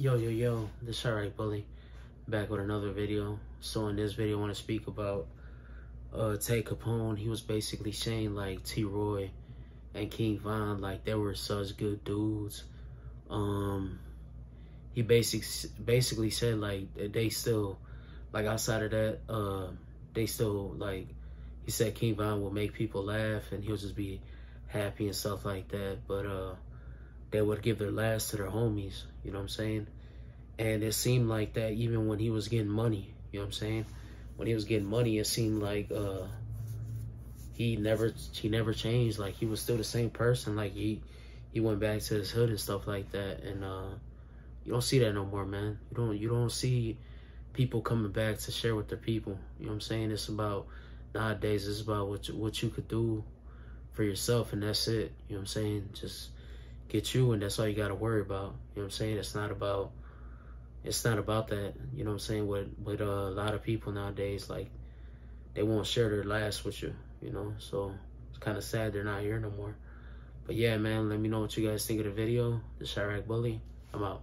Yo, yo, yo, this is Chiraq Bully back with another video. So in this video, I want to speak about uh, Tay Capone. He was basically saying like T-Roy and King Von, like they were such good dudes. Um, he basically basically said like they still, like outside of that, uh, they still like, he said King Von will make people laugh and he'll just be happy and stuff like that. But uh, they would give their last to their homies, you know what I'm saying? And it seemed like that even when he was getting money, you know what I'm saying? When he was getting money, it seemed like uh he never he never changed. Like he was still the same person. Like he he went back to his hood and stuff like that. And uh you don't see that no more, man. You don't you don't see people coming back to share with their people. You know what I'm saying? It's about nowadays it's about what you, what you could do for yourself and that's it. You know what I'm saying? Just get you and that's all you got to worry about. You know what I'm saying? It's not about it's not about that. You know what I'm saying? With with uh, a lot of people nowadays, like they won't share their last with you. You know, so it's kind of sad they're not here no more. But yeah, man, let me know what you guys think of the video. The Chiraq Bully. I'm out.